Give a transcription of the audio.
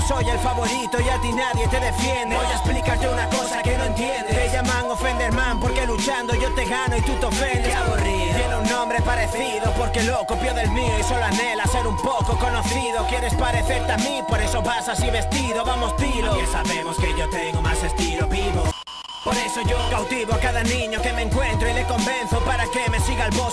soy el favorito y a ti nadie te defiende. Llaman Ofenderman porque luchando yo te gano y tú te ofendes. Qué aburrido. Tiene un nombre parecido porque lo copió del mío y solo anhela ser un poco conocido. Quieres parecerte a mí, por eso vas así vestido. Vamos, tiro. Que sabemos que yo tengo más estilo vivo. Por eso yo cautivo a cada niño que me encuentro y le convenzo para que me siga al bosque.